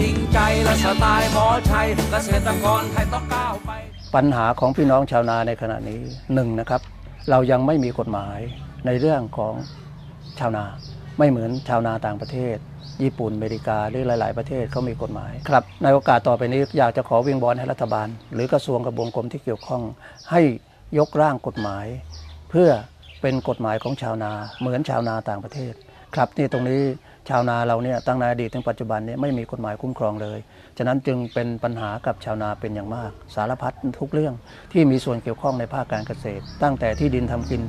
จริงใจและสไตล์หมอชัยเกษตรกรไทยต้องก้าวไป ปัญหาของพี่น้องชาวนาในขณะนี้หนึ่งนะครับ เรายังไม่มีกฎหมายในเรื่องของชาวนา ไม่เหมือนชาวนาต่างประเทศ ญี่ปุ่นอเมริกาหรือหลาย ๆ ประเทศเขามีกฎหมายครับ ในโอกาสต่อไปนี้อยากจะขอวิงบอลให้รัฐบาล หรือกระทรวงกระบวงกรมที่เกี่ยวข้อง ให้ยกร่างกฎหมาย เพื่อเป็นกฎหมายของชาวนา เหมือนชาวนาต่างประเทศ ครับนี่ตรงนี้ ชาวนาเราเนี่ยตั้งแต่อดีตถึงปัจจุบันเนี่ยไม่มีกฎหมายคุ้มครองเลย ฉะนั้นจึงเป็นปัญหากับชาวนาเป็นอย่างมาก สารพัดทุกเรื่องที่มีส่วนเกี่ยวข้องในภาคการเกษตร ตั้งแต่ที่ดินทำกิน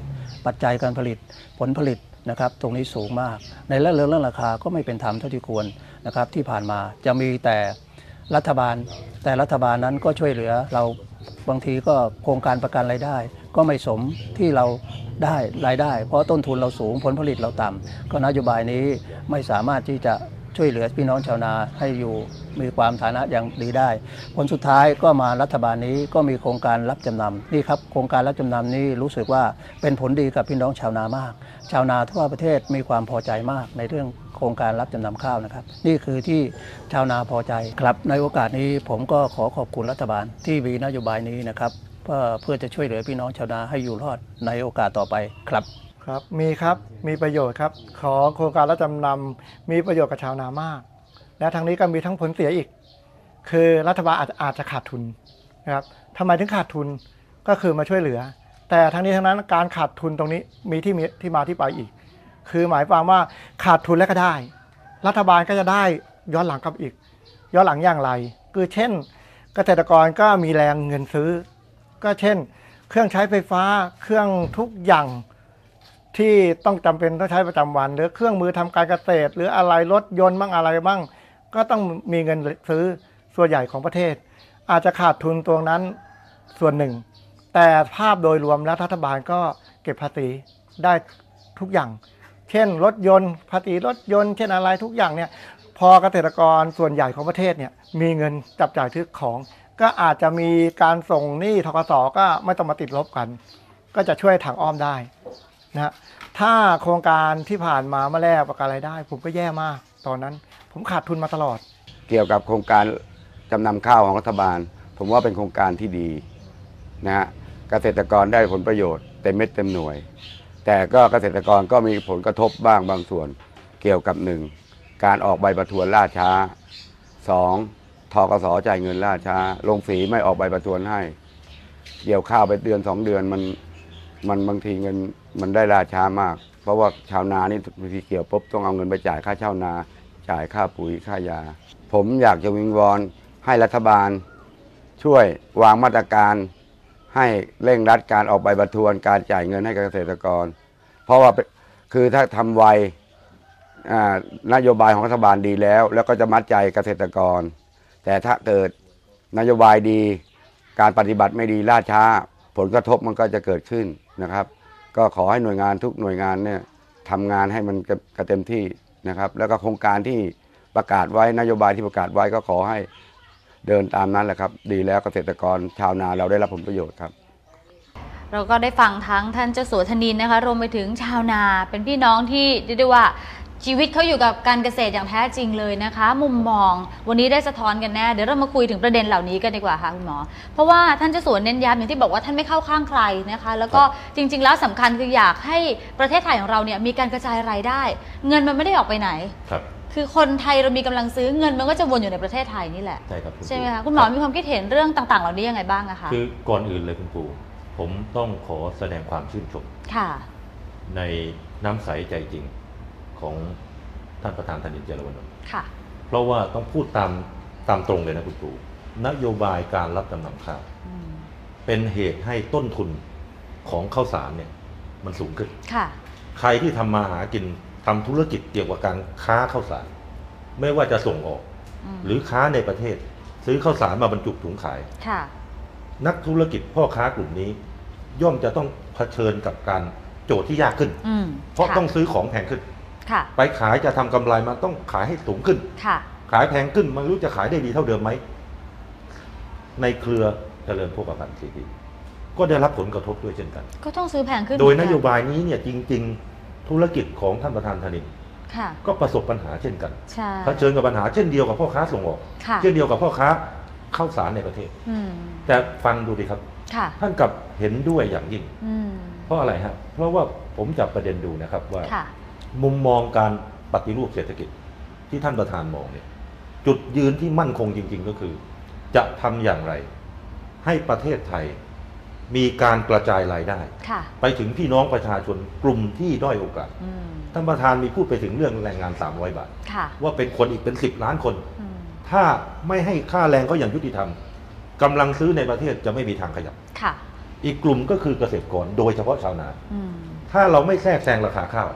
ปัจจัยการผลิตผลผลิตนะครับตรงนี้สูงมาก ในเรื่องเรื่องราคาก็ไม่เป็นธรรมเท่าที่ควรนะครับที่ผ่านมาจะมีแต่รัฐบาล แต่รัฐบาลนั้นก็ช่วยเหลือเราบางทีก็โครงการประกันรายได้ ก็ไม่สมที่เรา ได้รายได้ เพราะต้นทุนเราสูงผลผลิตเราต่ำก็นโยบายนี้ไม่สามารถที่จะช่วยเหลือพี่น้องชาวนาให้อยู่มีความฐานะอย่างดีได้ ผลสุดท้ายก็มารัฐบาลนี้ก็มีโครงการรับจำนำนี่ครับโครงการรับจำนำนี้รู้สึกว่าเป็นผลดีกับพี่น้องชาวนามาก ชาวนาทั่วประเทศมีความพอใจมากในเรื่องโครงการรับจำนำข้าวนะครับ นี่คือที่ชาวนาพอใจครับ ในโอกาสนี้ผมก็ขอขอบคุณรัฐบาลที่มีนโยบายนี้นะครับ เพื่อจะช่วยเหลือพี่น้องชาวนาให้อยู่รอดในโอกาสต่อไปครับครับมีครับมีประโยชน์ครับขอโครงการรับจำนำมีประโยชน์กับชาวนามาก และทางนี้ก็มีทั้งผลเสียอีก คือรัฐบาลอาจอาจจะขาดทุนนะครับทำไมถึงขาดทุนก็คือมาช่วยเหลือ แต่ทั้งนี้ทั้งนั้นการขาดทุนตรงนี้มีที่มีที่มาที่ไปอีก คือหมายความว่าขาดทุนแล้วก็ได้ รัฐบาลก็จะได้ย้อนหลังกลับอีก ย้อนหลังอย่างไร คือเช่น เกษตรกรก็มีแรงเงินซื้อ ก็เช่น เครื่องใช้ไฟฟ้าเครื่องทุกอย่างที่ต้องจำเป็นต้องใช้ประจำวัน หรือเครื่องมือทำการเกษตร หรืออะไรรถยนต์บ้างอะไรบ้าง ก็ต้องมีเงินซื้อส่วนใหญ่ของประเทศ อาจจะขาดทุนตรงนั้นส่วนหนึ่ง แต่ภาพโดยรวมแล้วรัฐบาลก็เก็บภาษีได้ทุกอย่าง เช่น รถยนต์ภาษีรถยนต์เช่นอะไรทุกอย่างเนี่ยพอเกษตรกรส่วนใหญ่ของประเทศเนี่ยมีเงินจับจ่ายซื้อของ ก็อาจจะมีการส่งหนี้ทกสก็ไม่ต้องมาติดลบกัน ก็จะช่วยทางอ้อมได้นะถ้าโครงการที่ผ่านมาเมื่อแรกประกันรายได้ ผมก็แย่มาก ตอนนั้น ผมขาดทุนมาตลอด เกี่ยวกับโครงการจำนำข้าวของรัฐบาล ผมว่าเป็นโครงการที่ดีนะฮะเกษตรกรได้ผลประโยชน์เต็มเม็ดเต็มหน่วย แต่ก็เกษตรกรก็มีผลกระทบบ้างบางส่วน เกี่ยวกับหนึ่งการออกใบประทวนล่าช้าสอง ทกสจ่ายเงินล่าช้า ลงสีไม่ออกใบประทวนให้ เกี่ยวข้าวไปเดือนสองเดือนมันมันบางทีเงินมันได้ล่าช้ามาก เพราะว่าชาวนานี่บางทีเกี่ยวปุ๊บต้องเอาเงินไปจ่ายค่าเช่านา จ่ายค่าปุ๋ยค่ายา ผมอยากจะวิงวอนให้รัฐบาล ช่วยวางมาตรการให้เร่งรัดการออกใบประทวนการจ่ายเงินให้กเกษตรกร เพราะว่าคือถ้าทำไวนโยบายของรัฐบาลดีแล้ว แล้วก็จะมัดใจเกษตรกร แต่ถ้าเกิดนโยบายดี การปฏิบัติไม่ดีล่าช้า ผลกระทบมันก็จะเกิดขึ้นนะครับ ก็ขอให้หน่วยงานทุกหน่วยงานเนี่ยทำงานให้มันกระกระเต็มที่นะครับ แล้วก็โครงการที่ประกาศไว้นโยบายที่ประกาศไว้ก็ขอให้เดินตามนั้นแหละครับ ดีแล้วเกษตรกรชาวนาเราได้รับผลประโยชน์ครับเราก็ได้ฟังทั้งท่านเจ้าสัวธนินนะคะ รวมไปถึงชาวนาเป็นพี่น้องที่เรียกได้ว่า ชีวิตเขาอยู่กับการเกษตรอย่างแท้จริงเลยนะคะ มุมมองวันนี้ได้สะท้อนกันแน่เดี๋ยวเรามาคุยถึงประเด็นเหล่านี้กันดีกว่าค่ะคุณหมอ เพราะว่าท่านเจ้าสัวเน้นย้ำอย่างที่บอกว่าท่านไม่เข้าข้างใครนะคะ แล้วก็จริง ๆ แล้วสำคัญคืออยากให้ประเทศไทยของเราเนี่ยมีการกระจายรายได้ เงินมันไม่ได้ออกไปไหนครับคือคนไทยเรามีกำลังซื้อเงินมันก็จะวนอยู่ในประเทศไทยนี่แหละใช่ครับณใช่ไหมปู่คะคุณหมอมีความคิดเห็นเรื่องต่างๆ เหล่านี้ยังไงบ้างอะคะคือก่อนอื่นเลยคุณปู่ผมต้องขอแสดงความชื่นชมค่ะ ในน้ำใสใจจริง ของท่านประธานธนินเจริญวนนท์ค่ะ เพราะว่าต้องพูดตามตามตรงเลยนะคุณปู่นโยบายการรับจำนำข้าวอืมเป็นเหตุให้ต้นทุนของข้าวสารเนี่ยมันสูงขึ้นค่ะ ใครที่ทำมาหากินทำธุรกิจเกี่ยวกับการค้าข้าวสาร ไม่ว่าจะส่งออกอืมหรือค้าในประเทศ ซื้อข้าวสารมาบรรจุถุงขายค่ะนักธุรกิจพ่อค้ากลุ่มนี้ ย่อมจะต้องเผชิญกับการโจทย์ที่ยากขึ้นอืมเพราะค่ต้องซื้อของแพงขึ้นค่ะ ไปขายจะทำกำไรมันต้องขายให้สูงขึ้นค่ะขายแพงขึ้นมันรู้จะขายได้ดีเท่าเดิมไหม ในเครือเจริญโภคภัณฑ์ซีพีก็ได้รับผลกระทบด้วยเช่นกัน ก็ต้องซื้อแพงขึ้น โดยเหมืนอกัโยบายนี้เนี่ยจริง ๆ ธุรกิจของท่านประธานธนินค่ะก็ประสบปัญหาเช่นกันใช่เผชิญกับปัญหาเช่นเดียวกับพ่อค้าส่งออกค่ะเช่นเดียวกับพ่อค้าข้าวสารในประเทศอืมแต่ฟังดูดิครับค่ะท่านกลับเห็นด้วยอย่างยิ่งอืมเพราะอะไรฮะ เพราะว่าผมจับประเด็นดูนะครับว่าค่ะ มุมมองการปฏิรูปเศรษฐกิจที่ท่านประธานมองเนี่ยจุดยืนที่มั่นคงจริง ๆ ก็คือ จะทำอย่างไร ให้ประเทศไทยมีการกระจายรายได้ ค่ะ ไปถึงพี่น้องประชาชนกลุ่มที่ด้อยโอกาส อืม ท่านประธานมีพูดไปถึงเรื่องแรงงาน 300 บาท ค่ะ ว่าเป็นคนอีกเป็น 10 ล้านคน อืม ถ้าไม่ให้ค่าแรงเขาอย่างยุติธรรมกำลังซื้อในประเทศจะไม่มีทางขยับ ค่ะ อีกกลุ่มก็คือเกษตรกรโดยเฉพาะชาวนา อืม ถ้าเราไม่แทรกแซงราคาข้าว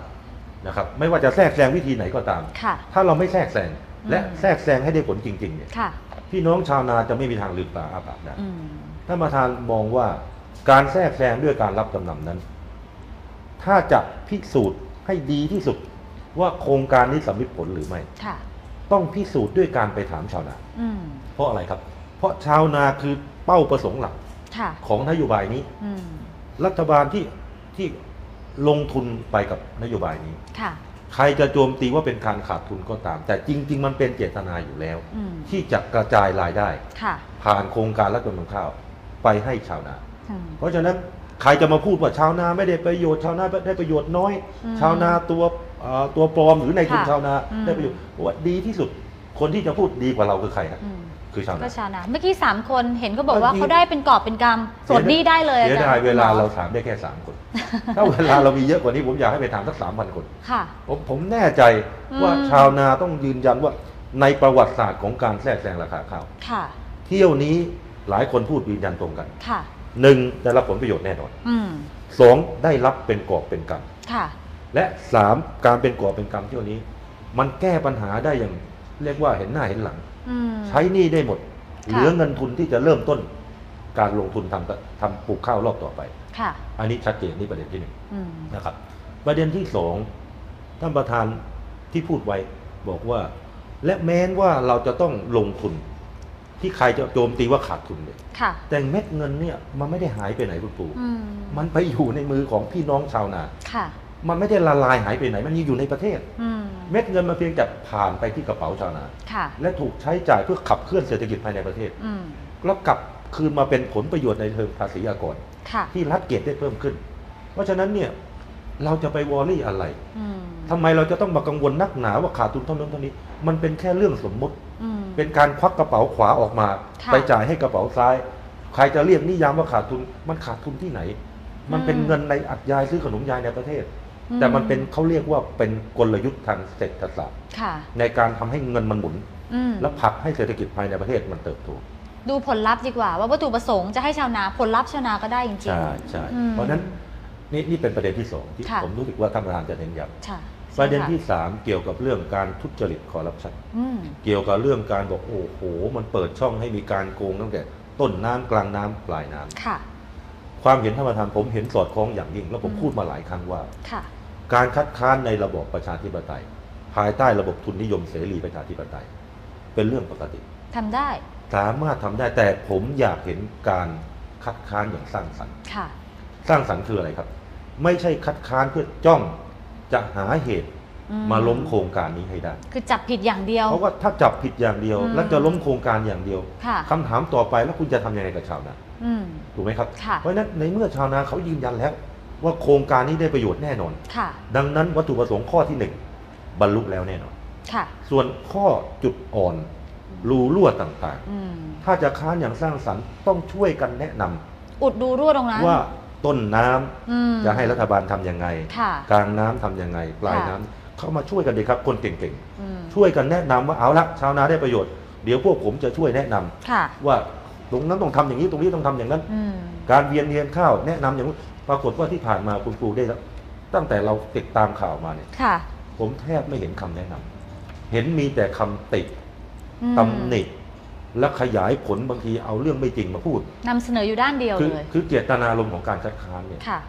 นะครับไม่ว่าจะแทรกแซงวิธีไหนก็ตาม ค่ะ ถ้าเราไม่แทรกแซงและอืม แทรกแซงให้ได้ผลจริงๆเนี่ยค่ะ พี่น้องชาวนาจะไม่มีทางลืมตาอ้าปากได้ อืม ท่านประธานมองว่าการแทรกแซงด้วยการรับจำนำนั้น ถ้าจะพิสูจน์ให้ดีที่สุดว่าโครงการนี้สำเร็จผลหรือไม่ ค่ะ ต้องพิสูจน์ด้วยการไปถามชาวนา อืม เพราะอะไรครับ เพราะชาวนาคือเป้าประสงค์หลักค่ะ ของนโยบายนี้ อืม รัฐบาลที่ที่ ลงทุนไปกับนโยบายนี้ ค่ะ ใครจะโจมตีว่าเป็นการขาดทุนก็ตาม แต่จริง ๆ มันเป็นเจตนาอยู่แล้ว อืม ที่จะกระจายรายได้ ค่ะผ่านโครงการรับจำนำข้าวไปให้ชาวนา อืม เพราะฉะนั้นใครจะมาพูดว่าชาวนาไม่ได้ประโยชน์ชาวนาได้ประโยชน์น้อย อืมชาวนาตัวเอ่อตัวปลอมหรือในทุนค่ะชาวนาอืม ได้ประโยชน์ว่าดีที่สุด คนที่จะพูดดีกว่าเราคือใครครับ อืมคือชาวก็นาชาวนาเมื่อกี้สามคนเห็นเขาบอกว่าเมื่อกี้เขาได้เป็นกอบเป็นกำส่วนนี้ได้เลยเสียอจดายรย์เวลาคุณหมอเราถามได้แค่สามคน ถ้าเวลาเรามีเยอะกว่านี้ผมอยากให้ไปถามสักสามพันคน ค่ะ ผมผมแน่ใจว่าอืม ชาวนาต้องยืนยันว่าในประวัติศาสตร์ของการแทรกแซงราคาข้าวค่ะ เที่ยวนี้หลายคนพูดยืนยันตรงกันค่ะ หนึ่งได้รับผลประโยชน์แน่นอนอืม สองได้รับเป็นกอบเป็นกค่ะำและสามการเป็นกอบเป็นกำเที่ยวนี้ มันแก้ปัญหาได้อย่าง เรียกว่าเห็นหน้าเห็นหลังอืมใช้หนี้ได้หมดค่ะเหลือเงินทุนที่จะเริ่มต้น การลงทุนทำทำปลูกข้าวรอบต่อไปค่ะอันนี้ชัดเจนนี่ประเด็นที่หนึ่งอืมนะครับ ประเด็นที่สองท่านประธานที่พูดไว้บอกว่า และแม้นว่าเราจะต้องลงทุน ที่ใครจะโจมตีว่าขาดทุนเนี่ยค่ะแต่เม็ดเงินเนี่ยมันไม่ได้หายไปไหนคุณปู่อืมมันไปอยู่ในมือของพี่น้องชาวนาค่ะ มันไม่ได้ละลายหายไปไหน มันยังอยู่ในประเทศอืมเม็ดเงินมันเพียงแต่ผ่านไปที่กระเป๋าชาวนาค่ะและถูกใช้จ่ายเพื่อขับเคลื่อนเศรษฐกิจภายในประเทศอืมแล้วกลับคืนมาเป็นผลประโยชน์ในเชิงภาษีอากรค่ะที่รัฐเก็บได้เพิ่มขึ้น เพราะฉะนั้นเนี่ยเราจะไปวอรี่อะไรอืมทำไมเราจะต้องมากังวลนักหนาว่าขาดทุนเท่านั้นเท่านี้ มันเป็นแค่เรื่องสมมุติอืมเป็นการควักกระเป๋าขวาออกมาค่ะไปจ่ายให้กระเป๋าซ้าย ใครจะเรียกนิยามว่าขาดทุน มันขาดทุนที่ไหน มันเป็นอืมเงินในอัดยายซื้อขนมยายในประเทศอืม แต่มันเป็นเขาเรียกว่าเป็นกลยุทธ์ทางเศรษฐศาสตร์ค่ะในการทำให้เงินมันหมุนอืมและผลักให้เศรษฐกิจภายในประเทศมันเติบโตดูผลลัพธ์ดีกว่า ว่าวัตถุประสงค์จะให้ชาวนาผลลัพธ์ชาวนาก็ได้จริงๆใช่ใช่อืมเพราะฉะนั้นนี่นี่เป็นประเด็นที่สองที่ค่ะผมรู้สึกว่าท่านประธานจะเน้นย้ำค่ะประเด็นใช่ค่ที่สามเกี่ยวกับเรื่องการทุจริตคอร์รัปชันอืมเกี่ยวกับเรื่องการบอกโอ้โห มันเปิดช่องให้มีการโกงตั้งแต่ต้นน้ำกลางน้ำปลายน้ำ ค่ะความเห็นท่านประธานผมเห็นสอดคล้องอย่างยิ่ง แล้วผมอืมพูดมาหลายครั้งว่าค่ะการคัดค้านในระบอบประชาธิปไตย ภายใต้ระบบทุนนิยมเสรีประชาธิปไตย เป็นเรื่องปกติทำได้ สามารถทำได้แต่ผมอยากเห็นการคัดค้านอย่างสร้างสรรค์ค่ะสร้างสรรค์คืออะไรครับ ไม่ใช่คัดค้านเพื่อจ้องจะหาเหตุอื มมาล้มโครงการนี้ให้ได้ คือจับผิดอย่างเดียว เพราะว่าถ้าจับผิดอย่างเดียวอืมแล้วจะล้มโครงการอย่างเดียวค่ะคำถามต่อไปแล้วคุณจะทำยังไงกับชาวนาอืมถูกไหมครับค่ะเพราะฉะนั้นในเมื่อชาวนาเขายืนยันแล้ว ว่าโครงการนี้ได้ประโยชน์แน่นอนค่ะดังนั้นวัตถุประสงค์ข้อที่หนึ่งบรรลุแล้วแน่นอนค่ะส่วนข้อจุดอ่อนรูรั่วต่างอืมๆถ้าจะค้านอย่างสร้างสรรค์ต้องช่วยกันแนะนำอุดดูรั่วตรงนั้นว่าต้นน้ำอืมจะให้รัฐบาลทำยังไงค่ะกลางน้ำทำยังไง ปลายค่ะน้ำ เข้ามาช่วยกันดีครับ คนเก่งอืมๆช่วยกันแนะนำว่าเอาละชาวนาได้ประโยชน์ เดี๋ยวพวกผมจะช่วยแนะนำค่ะว่าตรงนั้นต้องทำอย่างนี้ตรงนี้ต้องทำอย่างนั้นอืมการเวียนเทียนข้าวแนะนำอย่างนู้นปรากฏว่าที่ผ่านมาคุณครูได้แล้วตั้งแต่เราติดตามข่าวมาเนี่ยค่ะผมแทบไม่เห็นคำแนะนำเห็นมีแต่คำติอืมตำหนิและขยายผลบางทีเอาเรื่องไม่จริงมาพูดนำเสนออยู่ด้านเดียวคือเลย คือเจตนารมณ์ของการคัดค้านเนี่ยค่ะ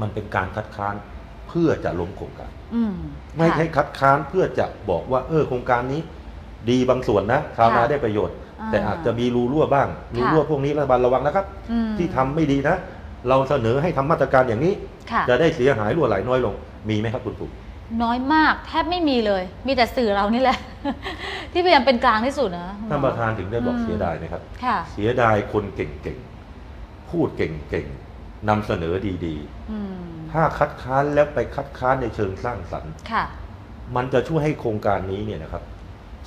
มันเป็นการคัดค้านเพื่อจะล้มโครงการอืมไม่ใช่ค่ะคัดค้านเพื่อจะบอกว่า เออโครงการนี้ ดีบางส่วนนะชาวนาค่ะได้ประโยชน์อ่าแต่อาจจะมีรูรั่วบ้างรูรั่วพวกนี้รัฐบาลระวังนะครับอืมที่ทำไม่ดีนะ เราเสนอให้ทำมาตรการอย่างนี้ค่ะจะได้เสียหายรั่วไหลน้อยลงมีไหมครับคุณปู่น้อยมากแทบไม่มีเลย มีแต่สื่อเรานี่แหละ ที่พยายามเป็นกลางที่สุดนะคุณหมอท่านประธานถึงได้บอกอืมเสียดายนะครับค่ะเสียดายคนเก่งๆพูดเก่งๆ นำเสนอดีอืมๆถ้าคัดค้านแล้วไปคัดค้านในเชิงสร้างสรรค์ค่ะมันจะช่วยให้โครงการนี้เนี่ยนะครับ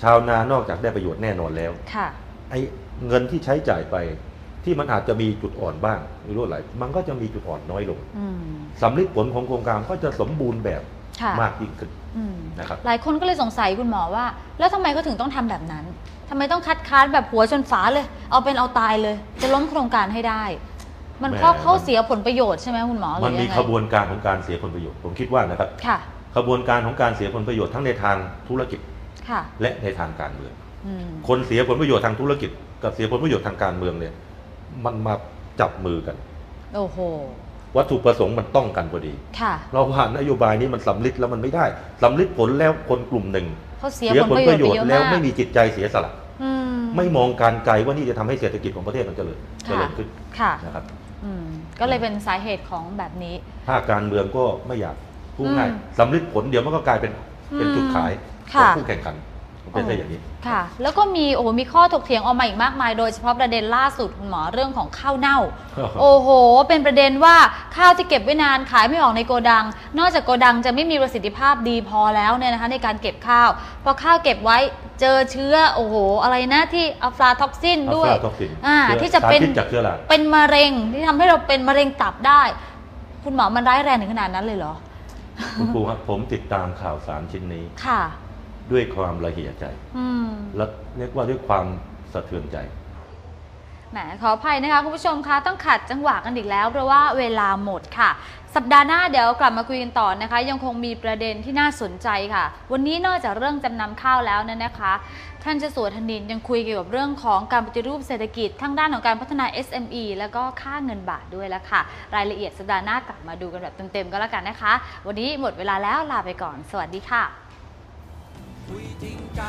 ชาวนานอกจากได้ประโยชน์แน่นอนแล้วค่ะไอ้เงินที่ใช้จ่ายไปที่มันอาจจะมีจุดอ่อนบ้างไม่รู้อะไรมันก็จะมีจุดอ่อนน้อยลงอืมสำลิดผลของโครงการก็จะสมบูรณ์แบบค่ะมากยิ่งขึ้นอืมนะครับหลายคนก็เลยสงสัยคุณหมอว่า แล้วทำไมเขาถึงต้องทำแบบนั้นทำไมต้องคัดค้านแบบหัวชนฝาเลย เอาเป็นเอาตายเลย จะล้มโครงการให้ได้ มันเพราะแหมเขาเสียผลประโยชน์ใช่ไหมคุณหมอหรืมันอมียังไงขบวนการของการเสียผลประโยชน์ผมคิดว่านะครับค่ะขบวนการของการเสียผลประโยชน์ทั้งในทางธุรกิจค่ะและในทางการเมืองอืมคนเสียผลประโยชน์ทางธุรกิจ กับเสียผลประโยชน์ทางการเมืองเนี่ย มันมาจับมือกัน โอ้โหวัตถุประสงค์มันต้องกันพอดีค่ะเพราะว่านโยบายนี้มันสำลิดแล้วมันไม่ได้สำลิดผลแล้วคนกลุ่มหนึ่งเขาเสียผลประโยชน์ไปเยอะแล้วมากไม่มีจิตใจเสียสละอืมไม่มองการไกลว่านี่จะทำให้เศรษฐกิจของประเทศมันเจริญเจค่ะริญขึ้นค่ะนะครับอืม ก็เลยเป็นสาเหตุของแบบนี้ ภาคการเมืองก็ไม่อยากพูดง่ายอืมสำลิดผลเดี๋ยวมันก็กลายเป็นเป็นอืมจุดขายขค่ะองผู้แข่งขัน มันเป็นได้อย่างนี้ ค่ะ แล้วก็มีโอ้โหมีข้อถกเถียงออกมาอีกมากมาย โดยเฉพาะประเด็นล่าสุดคุณหมอเรื่องของข้าวเน่า โอ้โห เป็นประเด็นว่าข้าวที่เก็บไว้นานขายไม่ออกในโกดัง นอกจากโกดังจะไม่มีประสิทธิภาพดีพอแล้วเนี่ยนะคะ ในการเก็บข้าวพอข้าวเก็บไว้เจอเชื้อโอ้โห อะไรนะที่ aflatoxin ด้วย aflatoxin อ่าเชื้อที่จะเป็นสารพิษจากเชื้อรา เป็นมะเร็งที่ทำให้เราเป็นมะเร็งตับได้ คุณหมอมันร้ายแรงถึงขนาดนั้นเลยเหรอ คุณครูครับผมติดตามข่าวสารชิ้นนี้ ค่ะ ด้วยความละเหี่ยใจ อืม และเรียกว่าด้วยความสะเทือนใจ แหมขออภัยนะคะคุณผู้ชมคะต้องขัดจังหวะกันอีกแล้ว เพราะว่าเวลาหมดค่ะ สัปดาห์หน้าเดี๋ยวกลับมาคุยกันต่อนะคะ ยังคงมีประเด็นที่น่าสนใจค่ะ วันนี้นอกจากเรื่องจำนำข้าวแล้วนั้นนะคะ ท่านเจะสัวธนินยังคุยเกี่ยวกับเรื่องของการปฏิรูปเศรษฐกิจทั้งด้านของการพัฒนา SME แล้วก็ค่าเงินบาทด้วยแล้วค่ะ รายละเอียดสัปดาห์หน้ากลับมาดูกันแบบเต็มๆก็แล้วกันนะคะ วันนี้หมดเวลาแล้วลาไปก่อน สวัสดีค่ะ คุยจริงใจ